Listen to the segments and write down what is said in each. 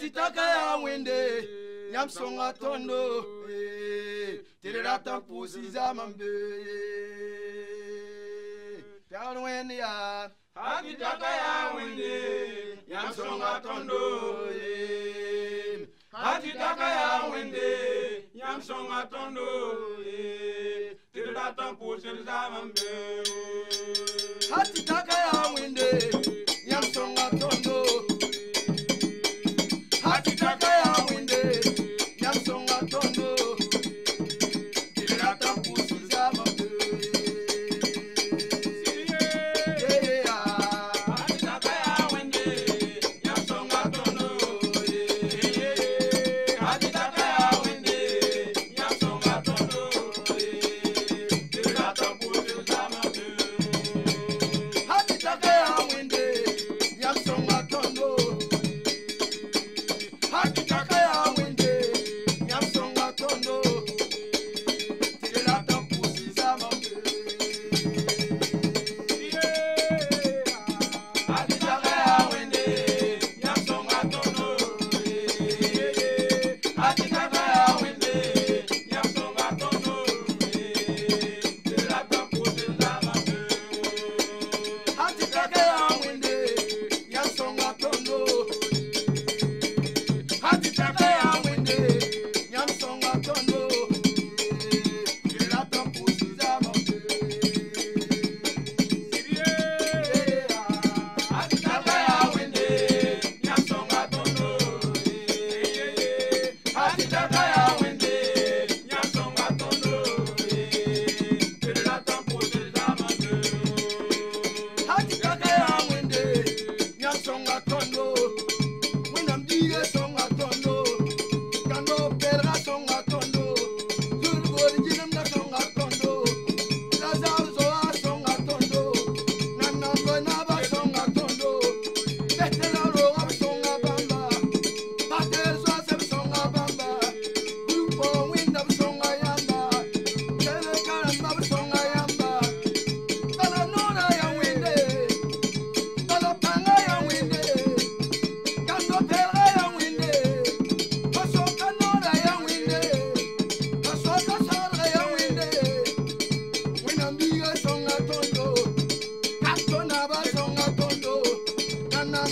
titaka ya wende nyamsonga tondo eh, tererata mpusiza mambe tawen ya hakitaka ya wende nyamsonga tondo eh. hakitaka ya wende nyamsonga tondo eh. tererata mpusiza mambe hakitaka ya wende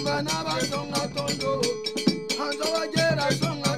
songa na basonga tondo hanzo wajera songa